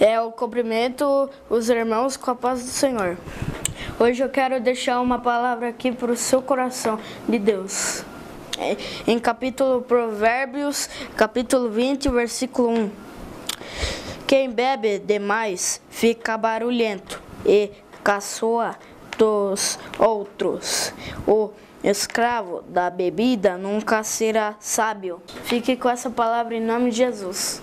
É o cumprimento os irmãos com a paz do Senhor. Hoje eu quero deixar uma palavra aqui para o seu coração de Deus. É, em capítulo Provérbios, capítulo 20, versículo 1. Quem bebe demais fica barulhento e caçoa dos outros. O escravo da bebida nunca será sábio. Fique com essa palavra em nome de Jesus.